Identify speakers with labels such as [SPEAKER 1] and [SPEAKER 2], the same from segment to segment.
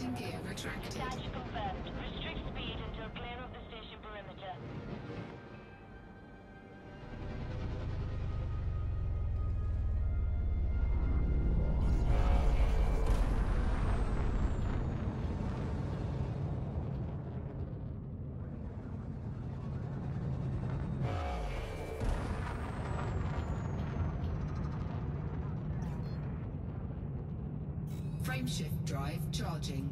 [SPEAKER 1] Landing gear retracted.
[SPEAKER 2] Confirmed. Restrict speed until clear of the station perimeter.
[SPEAKER 1] Frameshift drive charging.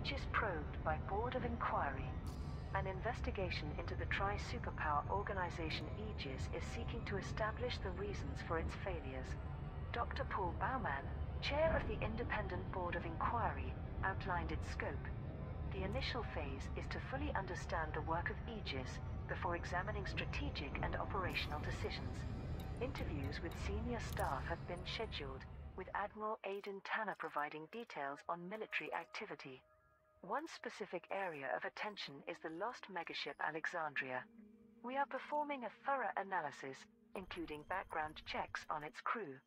[SPEAKER 3] Aegis probed by Board of Inquiry. An investigation into the tri-superpower organization Aegis is seeking to establish the reasons for its failures. Dr. Paul Bauman, chair of the Independent Board of Inquiry, outlined its scope. The initial phase is to fully understand the work of Aegis before examining strategic and operational decisions. Interviews with senior staff have been scheduled, with Admiral Aden Tanner providing details on military activity. One specific area of attention is the lost megaship Alexandria. We are performing a thorough analysis, including background checks on its crew.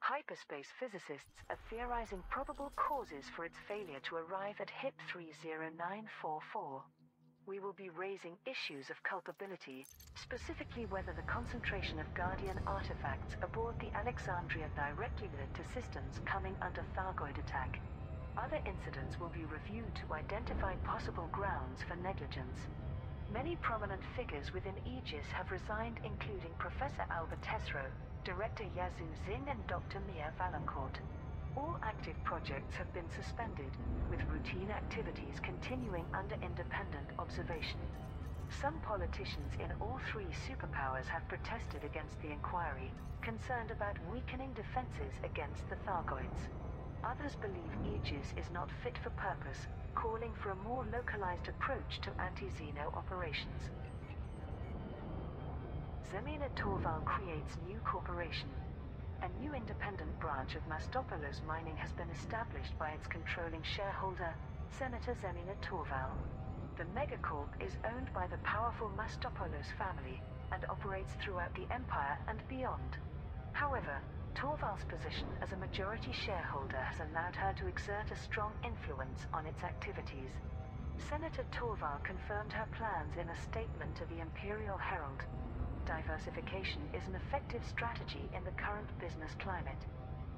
[SPEAKER 3] Hyperspace physicists are theorizing probable causes for its failure to arrive at HIP 30944. We will be raising issues of culpability, specifically whether the concentration of Guardian artifacts aboard the Alexandria directly led to systems coming under Thargoid attack. Other incidents will be reviewed to identify possible grounds for negligence. Many prominent figures within Aegis have resigned, including Professor Albert Tesreau, Director Yazoo Zing, and Dr. Mia Valancourt. All active projects have been suspended, with routine activities continuing under independent observation. Some politicians in all three superpowers have protested against the inquiry, concerned about weakening defenses against the Thargoids. Others believe Aegis is not fit for purpose, calling for a more localized approach to anti-Xeno operations. Zemina Torval creates new corporation. A new independent branch of Mastopolos Mining has been established by its controlling shareholder, Senator Zemina Torval. The megacorp is owned by the powerful Mastopolos family and operates throughout the Empire and beyond. However, Torval's position as a majority shareholder has allowed her to exert a strong influence on its activities. Senator Torval confirmed her plans in a statement to the Imperial Herald. Diversification is an effective strategy in the current business climate.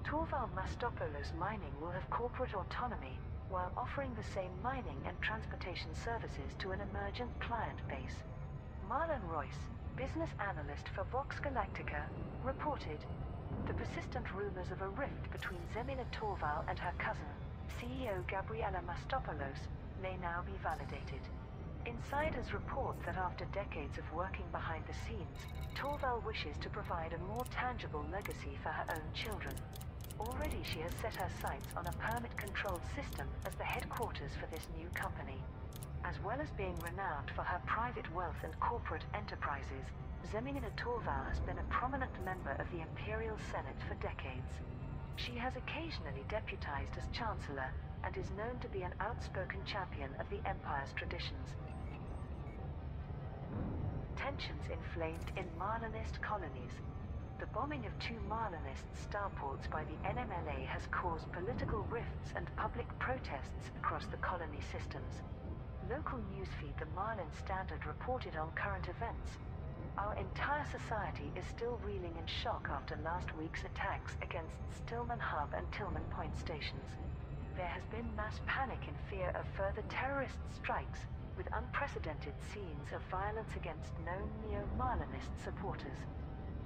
[SPEAKER 3] Torval Mastopoulos Mining will have corporate autonomy while offering the same mining and transportation services to an emergent client base. Marlon Royce, business analyst for Vox Galactica, reported the persistent rumors of a rift between Zemina Torval and her cousin, CEO Gabriela Mastopoulos, may now be validated. Insiders report that after decades of working behind the scenes, Torval wishes to provide a more tangible legacy for her own children. Already she has set her sights on a permit-controlled system as the headquarters for this new company. As well as being renowned for her private wealth and corporate enterprises, Zemina Torval has been a prominent member of the Imperial Senate for decades. She has occasionally deputized as Chancellor and is known to be an outspoken champion of the Empire's traditions. Tensions inflamed in Marlinist colonies. The bombing of two Marlinist starports by the NMLA has caused political rifts and public protests across the colony systems. Local newsfeed The Marlin Standard reported on current events. Our entire society is still reeling in shock after last week's attacks against Stillman Hub and Tillman Point stations. There has been mass panic in fear of further terrorist strikes, with unprecedented scenes of violence against known neo-Marlinist supporters.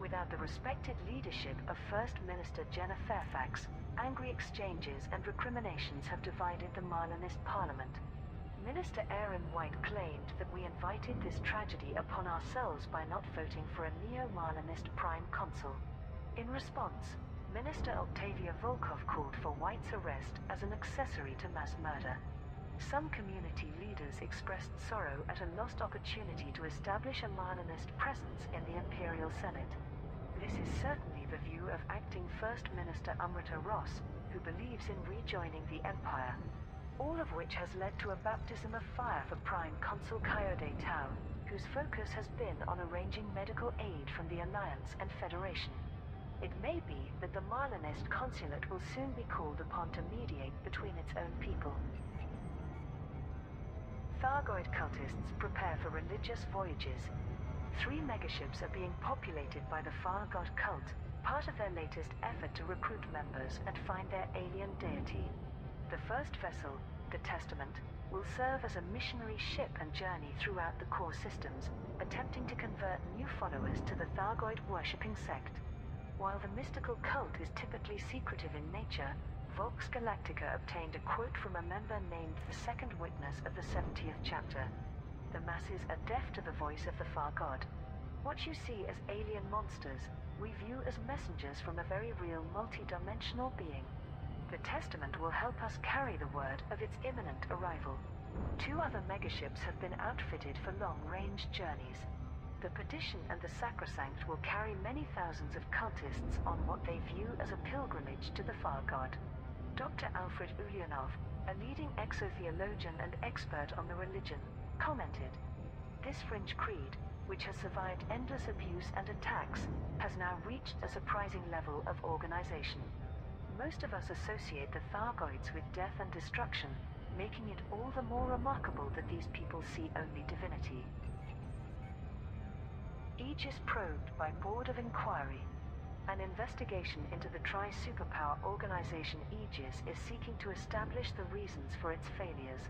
[SPEAKER 3] Without the respected leadership of First Minister Jenna Fairfax, angry exchanges and recriminations have divided the Marlinist Parliament. Minister Aaron White claimed that we invited this tragedy upon ourselves by not voting for a neo-Marlinist prime consul. In response, Minister Octavia Volkov called for White's arrest as an accessory to mass murder. Some community leaders expressed sorrow at a lost opportunity to establish a Marlinist presence in the Imperial Senate. This is certainly the view of acting First Minister Amrita Ross, who believes in rejoining the Empire. All of which has led to a baptism of fire for Prime Consul Coyote Tau, whose focus has been on arranging medical aid from the Alliance and Federation. It may be that the Marlinist consulate will soon be called upon to mediate between its own people. Thargoid cultists prepare for religious voyages. Three megaships are being populated by the Far God cult, part of their latest effort to recruit members and find their alien deity. The first vessel, the Testament, will serve as a missionary ship and journey throughout the core systems, attempting to convert new followers to the Thargoid worshipping sect. While the mystical cult is typically secretive in nature, Vox Galactica obtained a quote from a member named the Second Witness of the 70th chapter. The masses are deaf to the voice of the Far God. What you see as alien monsters, we view as messengers from a very real multi-dimensional being. The Testament will help us carry the word of its imminent arrival. Two other megaships have been outfitted for long-range journeys. The Petition and the Sacrosanct will carry many thousands of cultists on what they view as a pilgrimage to the Far God. Dr. Alfred Ulyanov, a leading exotheologian and expert on the religion, commented, This fringe creed, which has survived endless abuse and attacks, has now reached a surprising level of organization. Most of us associate the Thargoids with death and destruction, making it all the more remarkable that these people see only divinity. Aegis probed by Board of Inquiry. An investigation into the tri-superpower organization Aegis is seeking to establish the reasons for its failures.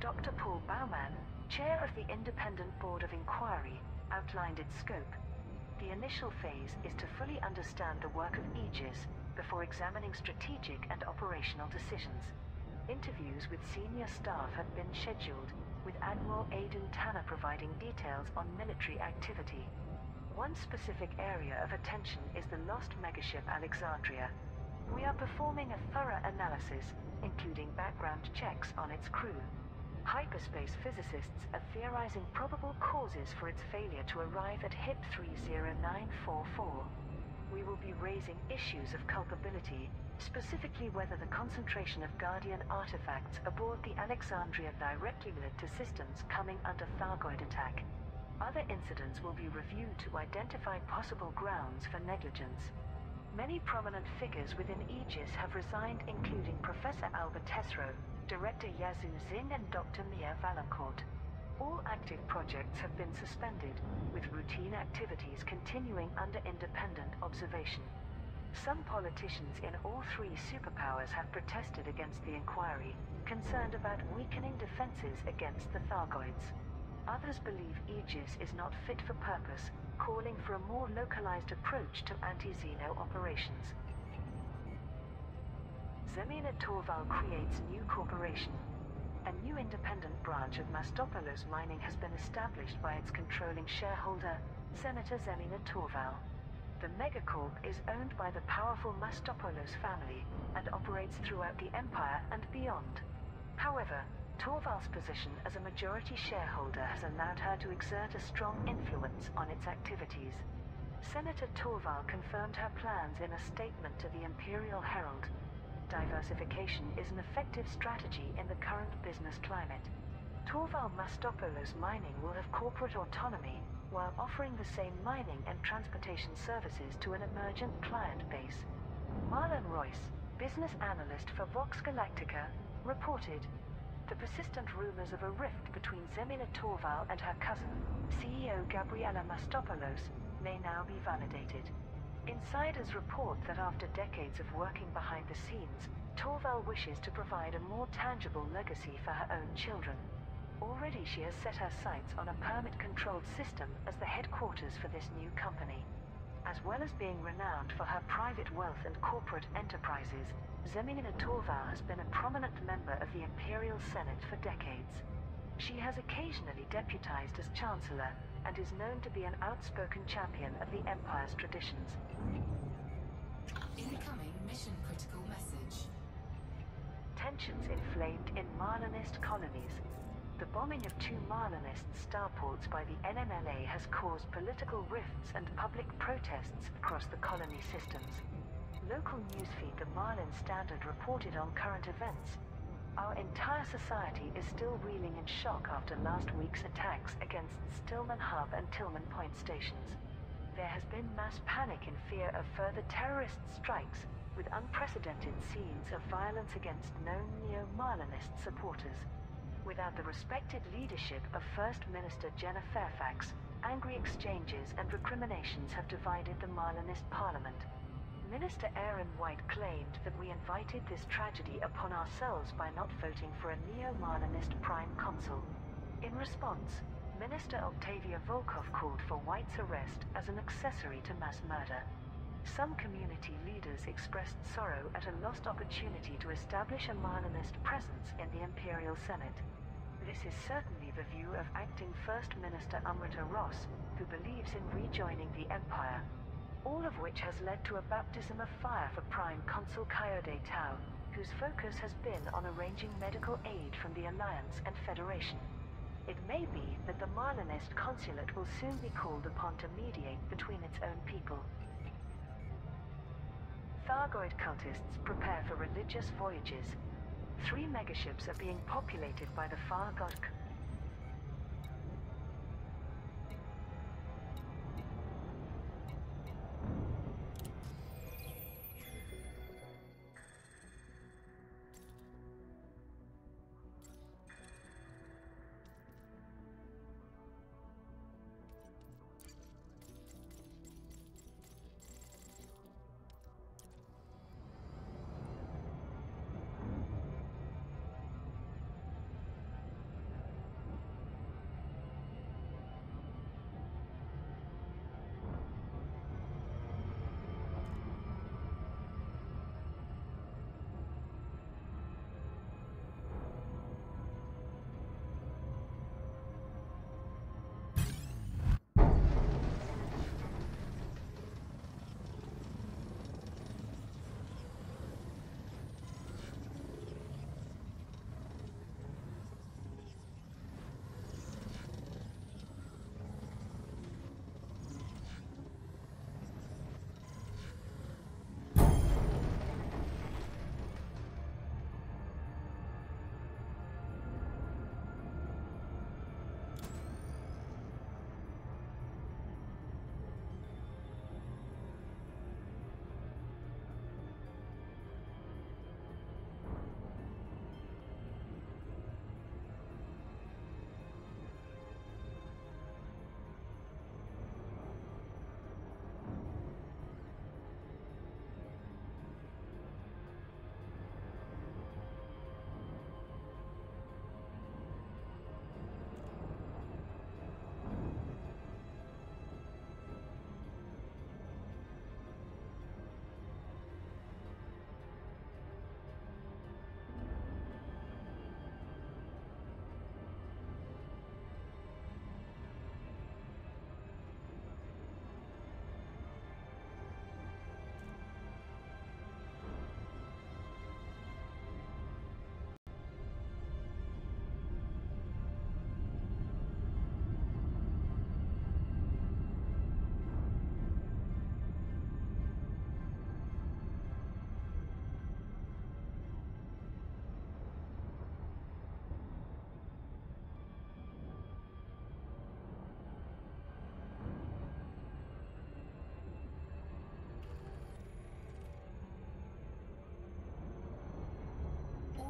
[SPEAKER 3] Dr. Paul Bauman, chair of the Independent Board of Inquiry, outlined its scope. The initial phase is to fully understand the work of Aegis before examining strategic and operational decisions. Interviews with senior staff have been scheduled, with Admiral Aden Tanner providing details on military activity. One specific area of attention is the lost megaship Alexandria. We are performing a thorough analysis, including background checks on its crew. Hyperspace physicists are theorizing probable causes for its failure to arrive at HIP 30944. We will be raising issues of culpability, specifically whether the concentration of Guardian artifacts aboard the Alexandria directly led to systems coming under Thargoid attack. Other incidents will be reviewed to identify possible grounds for negligence. Many prominent figures within Aegis have resigned, including Professor Albert Tesreau, Director Yazoo Zing, and Dr. Mia Valancourt. All active projects have been suspended, with routine activities continuing under independent observation. Some politicians in all three superpowers have protested against the inquiry, concerned about weakening defenses against the Thargoids. Others believe Aegis is not fit for purpose, calling for a more localized approach to anti-Xeno operations. Zemina Torval creates new corporation. A new independent branch of Mastopoulos Mining has been established by its controlling shareholder, Senator Zemina Torval. The megacorp is owned by the powerful Mastopoulos family and operates throughout the Empire and beyond. However, Torval's position as a majority shareholder has allowed her to exert a strong influence on its activities. Senator Torval confirmed her plans in a statement to the Imperial Herald. Diversification is an effective strategy in the current business climate. Torval Mastopoulos Mining will have corporate autonomy while offering the same mining and transportation services to an emergent client base. Marlon Royce, business analyst for Vox Galactica, reported the persistent rumors of a rift between Zemina Torval and her cousin, CEO Gabriela Mastopoulos, may now be validated. Insiders report that after decades of working behind the scenes, Torval wishes to provide a more tangible legacy for her own children. Already she has set her sights on a permit-controlled system as the headquarters for this new company. As well as being renowned for her private wealth and corporate enterprises, Zemina Torval has been a prominent member of the Imperial Senate for decades. She has occasionally deputized as Chancellor and is known to be an outspoken champion of the Empire's traditions.
[SPEAKER 1] Incoming mission critical message.
[SPEAKER 3] Tensions inflamed in Marlinist colonies. The bombing of two Marlinist starports by the NMLA has caused political rifts and public protests across the colony systems. Local newsfeed The Marlin Standard reported on current events. Our entire society is still reeling in shock after last week's attacks against Stillman Hub and Tillman Point stations. There has been mass panic in fear of further terrorist strikes, with unprecedented scenes of violence against known neo-Marlinist supporters. Without the respected leadership of First Minister Jenna Fairfax, angry exchanges and recriminations have divided the Marlinist Parliament. Minister Aaron White claimed that we invited this tragedy upon ourselves by not voting for a neo-Marlinist prime consul. In response, Minister Octavia Volkov called for White's arrest as an accessory to mass murder. Some community leaders expressed sorrow at a lost opportunity to establish a Marlinist presence in the Imperial Senate. This is certainly the view of acting First Minister Amrita Ross, who believes in rejoining the Empire all of which has led to a baptism of fire for Prime Consul Coyote Tau, whose focus has been on arranging medical aid from the Alliance and Federation. It may be that the Marlinist consulate will soon be called upon to mediate between its own people. Thargoid cultists prepare for religious voyages. Three megaships are being populated by the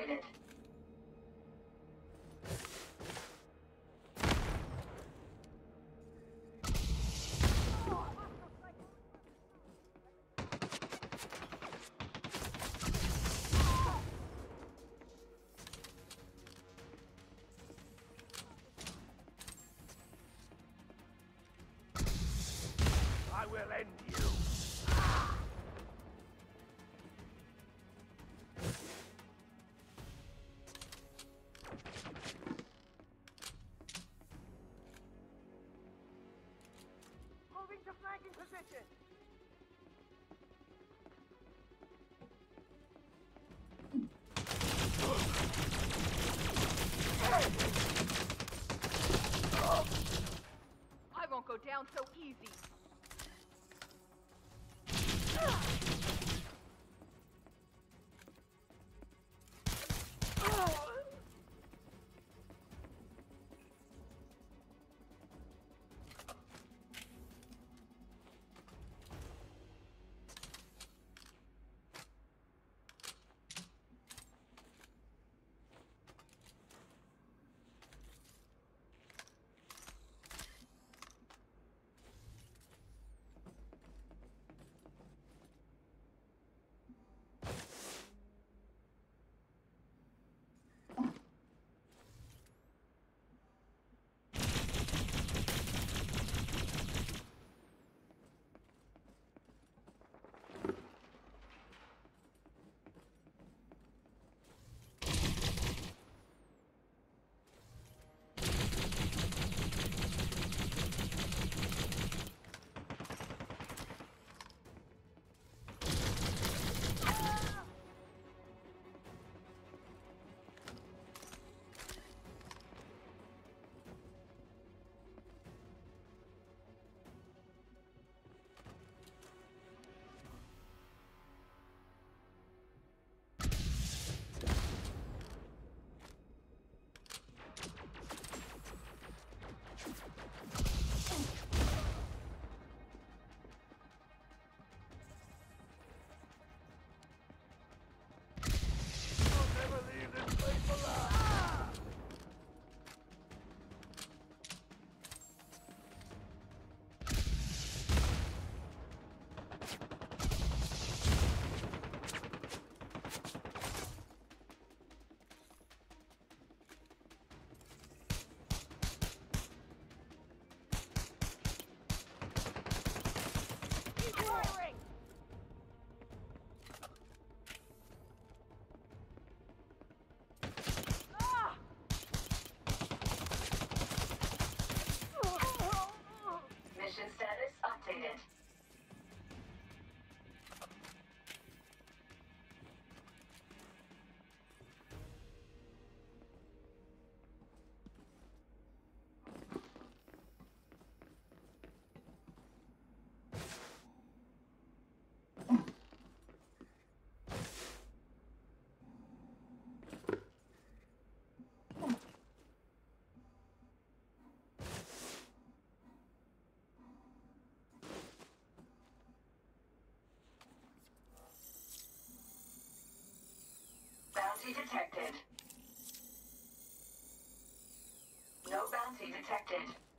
[SPEAKER 4] activated. To flanking position.
[SPEAKER 1] Bounty detected. No bounty detected.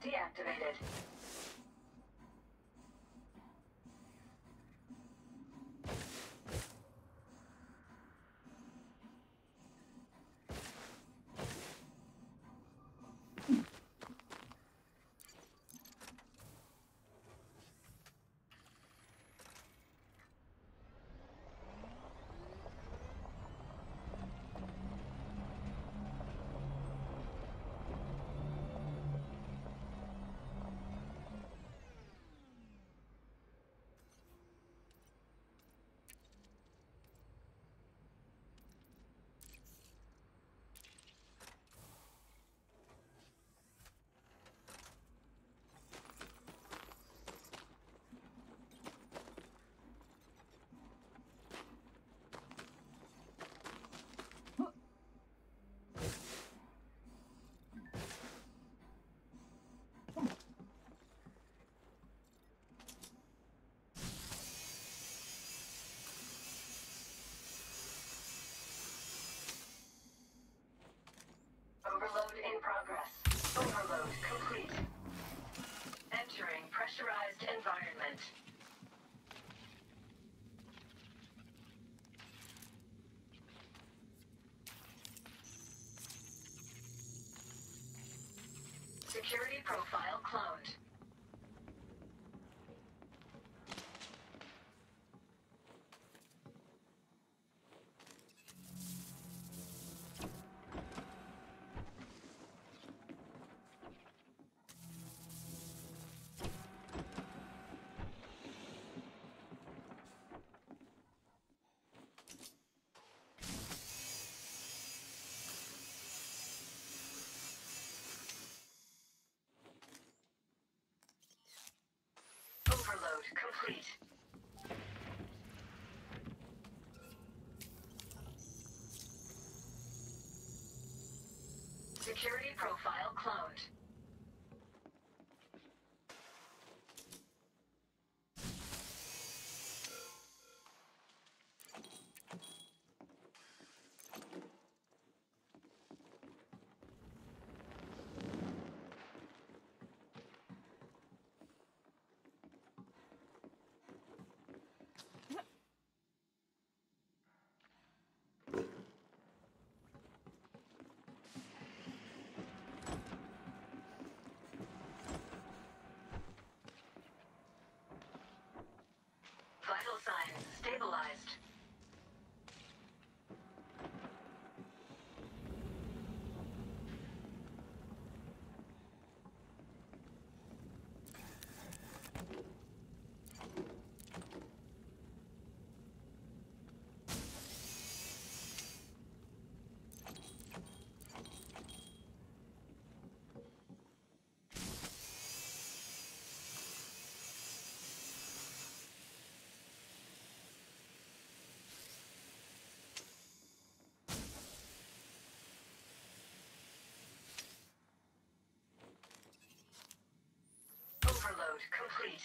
[SPEAKER 1] deactivated. in progress. Overload complete. Entering pressurized environment. Security profile cloned. Security profile cloned. Complete.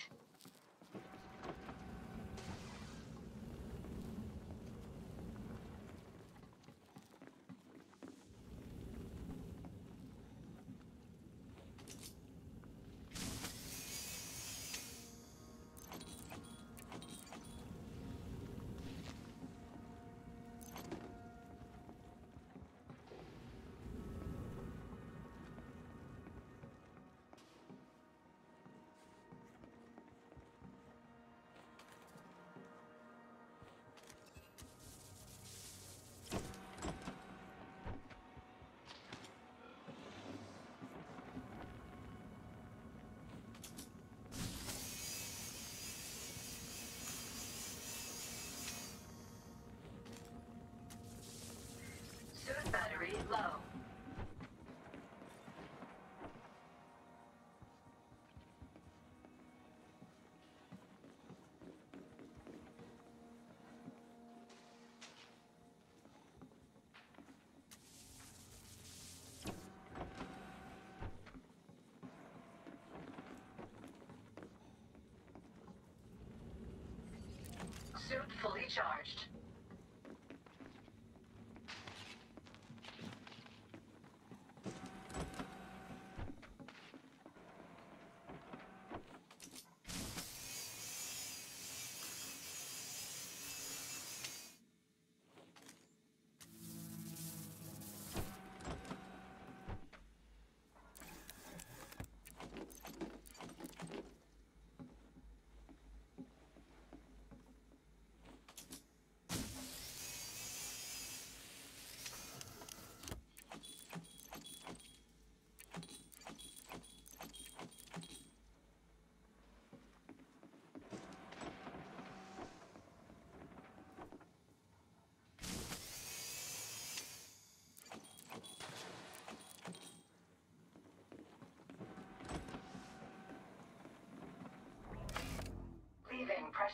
[SPEAKER 1] Suit fully charged.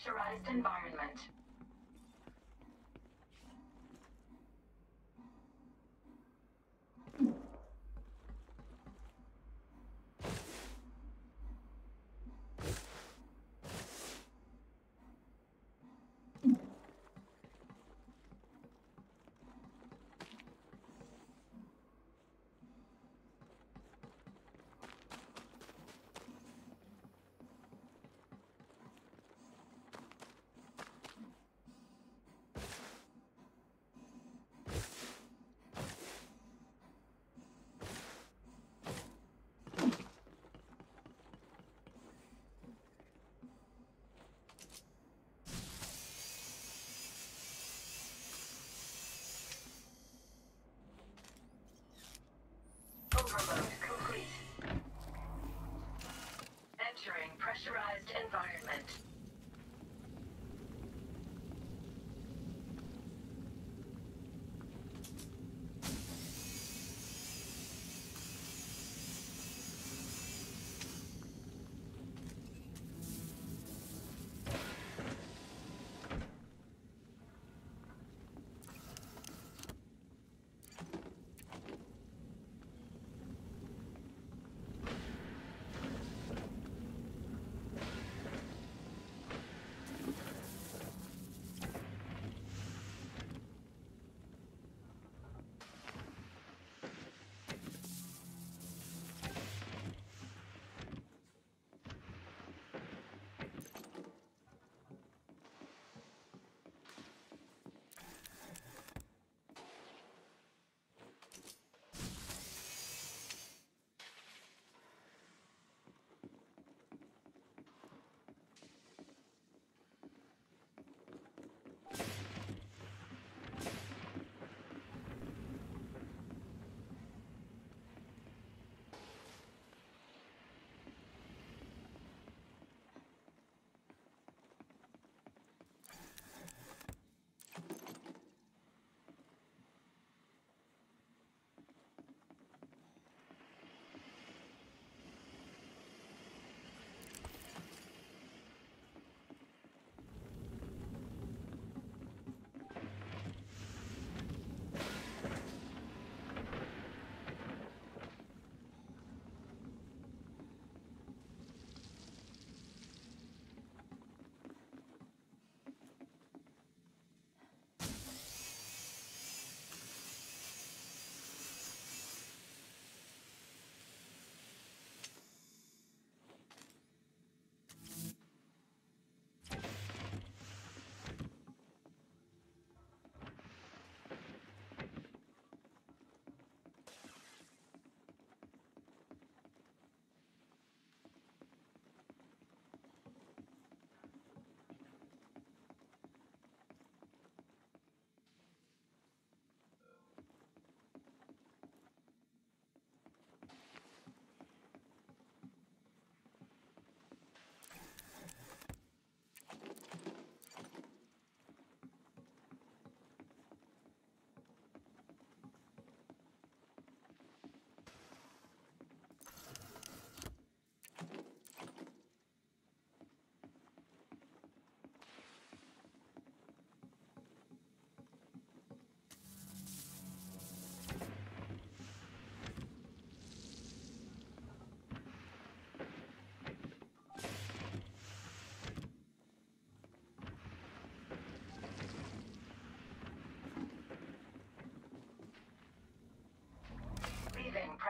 [SPEAKER 1] Pressurized environment. Over.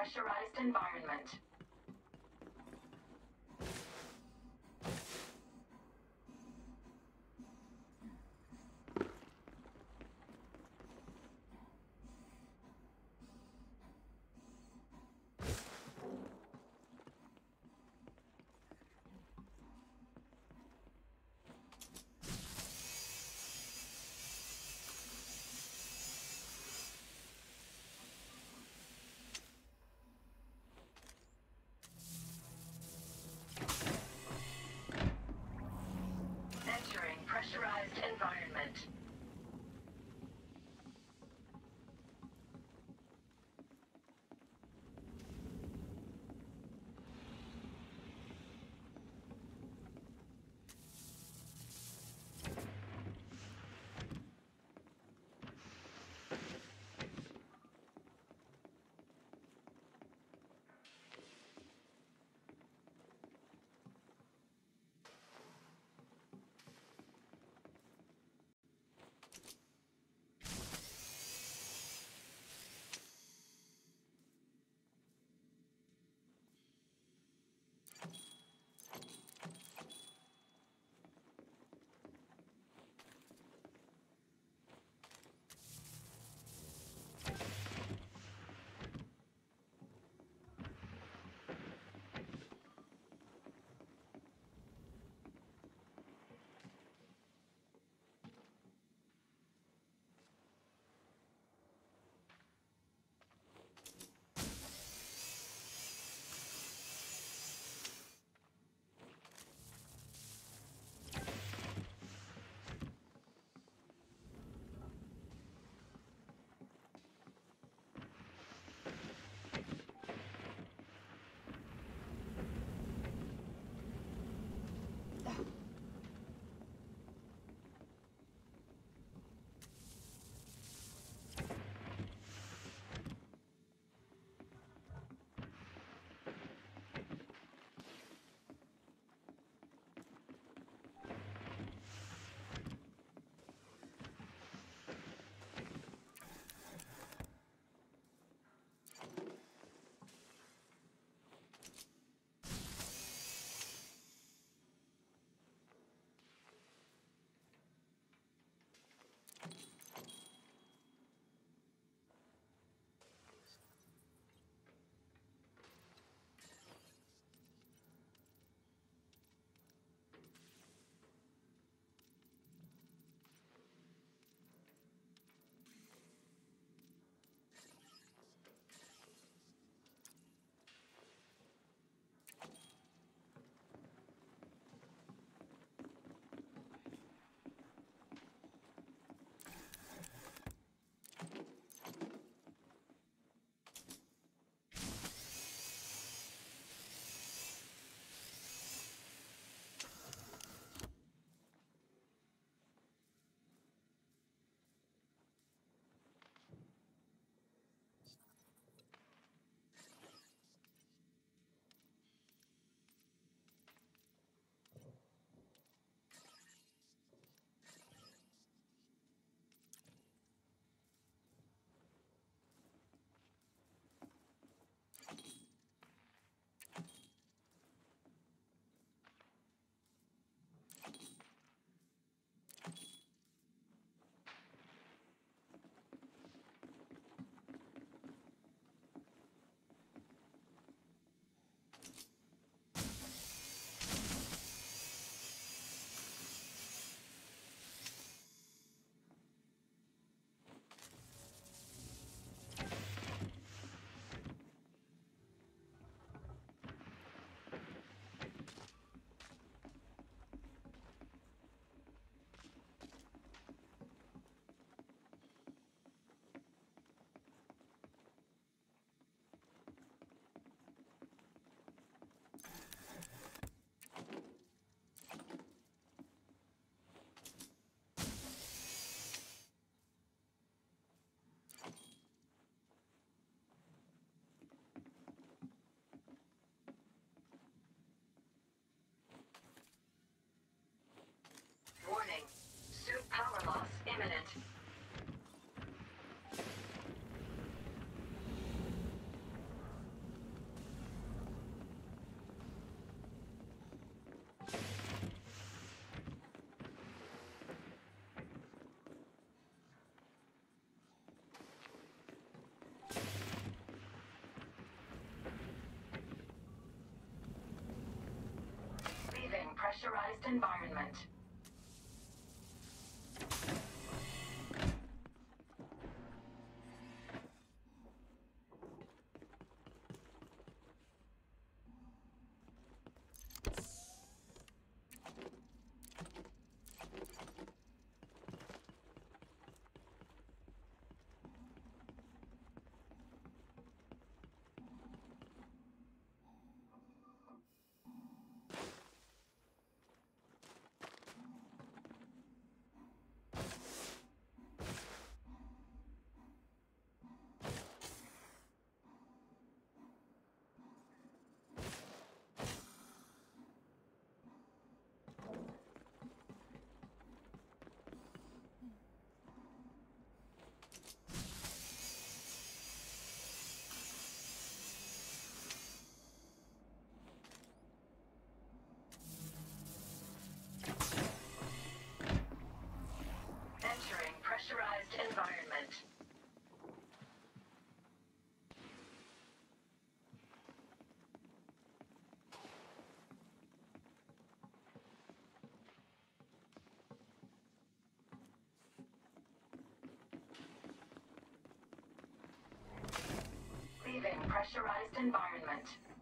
[SPEAKER 1] Pressurized environment. Pressurized environment. Entering pressurized environment. Leaving pressurized environment.